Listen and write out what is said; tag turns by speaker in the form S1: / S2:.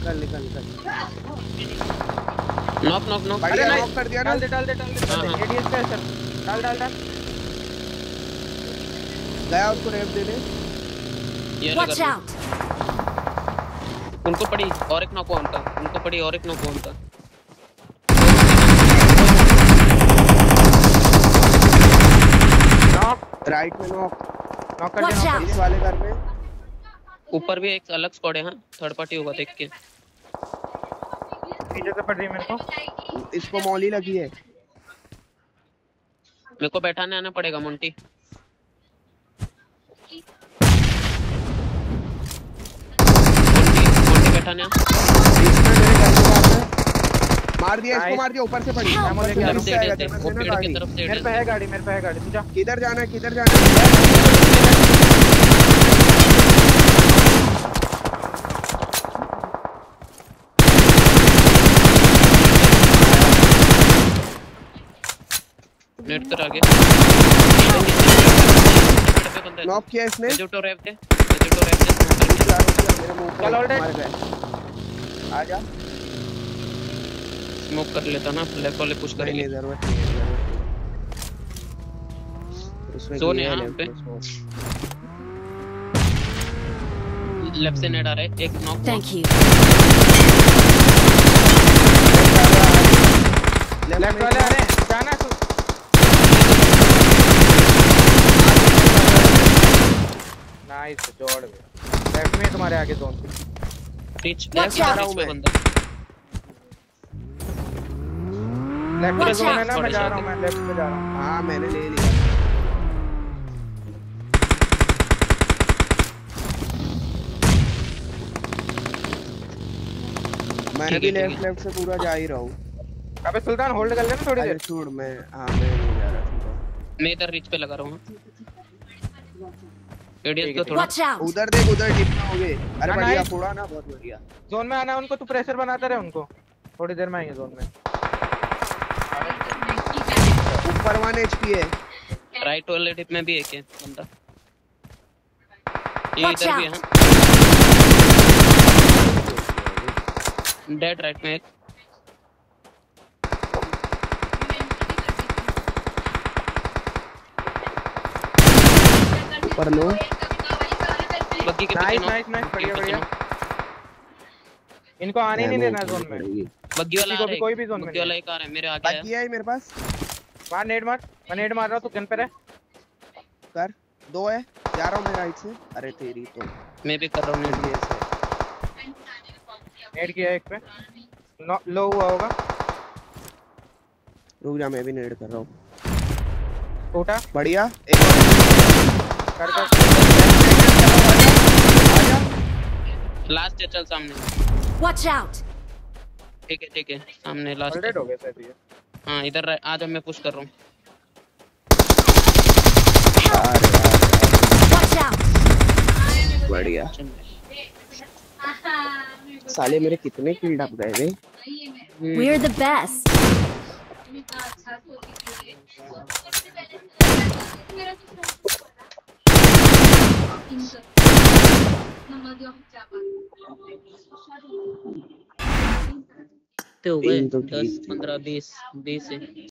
S1: निकल निकल निकल।
S2: नॉक नॉक नॉक
S3: अरे
S1: नॉक कर दिया ना।
S3: डाल दे डाल दे डाल दे
S2: हाँ, हाँ।
S3: एडीएस पे सर डाल डाल डाल।
S1: गया उसको रेप दे दे।
S2: ये उनको पड़ी और एक नॉक उनका। उनको पड़ी और एक नॉक उनका।
S3: नॉक
S1: राइट में नॉक
S3: नॉक कर दिया!
S1: इस वाले घर में।
S2: ऊपर भी एक अलग स्क्वाड है हाँ थर्ड पार्टी होगा देख के
S3: पीछे से पड़ रही मेरे को
S1: इसको मौली लगी है
S2: मेरे को बैठाने आना पड़ेगा मोंटी मोंटी मोंटी बैठाने
S1: मेरे घर के पास है मार दिया इसको मार दिया ऊपर से पड़ी
S3: मेरे पे है गाड़ी मेरे पे है गाड़ी तू जा
S1: किधर जाना है किधर जाना है
S2: नेट कर आगे।
S1: नॉक किया इसने?
S2: एजुटो रैप थे एजुटो रैप।
S1: चारों मेरे मुँह पे।
S3: चल,
S1: गए। आ जा।
S2: स्मोक कर लेता ना लेफ़्ट वाले पुश करेंगे
S1: नहीं ज़रूरत नहीं है ज़रूरत नहीं है।
S2: यहाँ पे। लेफ़्ट से नेट आ रहा है। एक नॉक
S4: you.
S1: Left
S3: लेफ़्ट वाले आ रहे हैं जाना तू नाइस जोड़ गया। लेफ़्ट में तुम्हारे आगे zone
S2: reach
S4: Watch
S2: left
S4: out.
S2: Reach पे बंदा।
S3: लेफ़्ट में जोन है ना मैं जा रहा हूँ मैं लेफ़्ट में जा रहा हूँ।
S1: हाँ मैंने ले लिया मैं भी लेफ़्ट लेफ़्ट से पूरा जा ही रहा हूँ।
S3: अबे सुल्तान होल्ड कर लेना थोड़ी देर।
S1: छोड़ मैं हाँ मैं नहीं जा रहा
S2: मैं इधर रीच पे लगा रहा हूँ। एडीएस को थोड़ा
S1: उधर देख उधर टिप ना होगे अरे
S3: हाँ,
S1: बढ़िया. फोड़ा ना बहुत बढ़िया।
S3: जोन में आना उनको तू प्रेशर बनाता रहे उनको। थोड़ी देर में आएँगे जोन में।
S1: ऊपर वन एचपी है।
S2: राइट वाले टिप में भी एक है बंदा? ये इधर भी है। डेड राइट में एक।
S1: ऊपर लो।
S2: बग्गी के
S3: नाइस नाइस नाइस बढ़िया बढ़िया। इनको आने नहीं देना जोन में।
S2: बग्गी वाला
S3: किसी
S2: आ
S3: को भी कोई भी zone में
S2: बग्गी वाला एक आ रहा है मेरे आगे है।
S1: बाकी है मेरे पास।
S3: मार नेड मार मैं नेड मार रहा हूँ तू गन पे रह।
S1: कर दो है जा रहा हूँ मैं राइट से। अरे तेरी तो।
S2: मैं भी कर रहा हूँ
S1: ये से
S3: नेड किया एक पे। लो हुआ होगा।
S1: रुक जा मैं भी नेड कर रहा हूँ।
S3: टूटा
S1: बढ़िया। एक
S3: कर कर
S2: लास्ट है चल सामने।
S4: Watch out!
S2: ठीक है ठीक है सामने लास्ट
S3: ऑलरेडी हो। गए शायद ये।
S2: हाँ इधर रह- आ जा मैं पुश कर रहा हूँ।
S4: Watch out!
S1: बढ़िया। साले मेरे कितने किल डब गए वे
S2: हम्म,
S4: We're the best.
S2: तो हो गए
S1: तो
S2: दस पंद्रह बीस बीस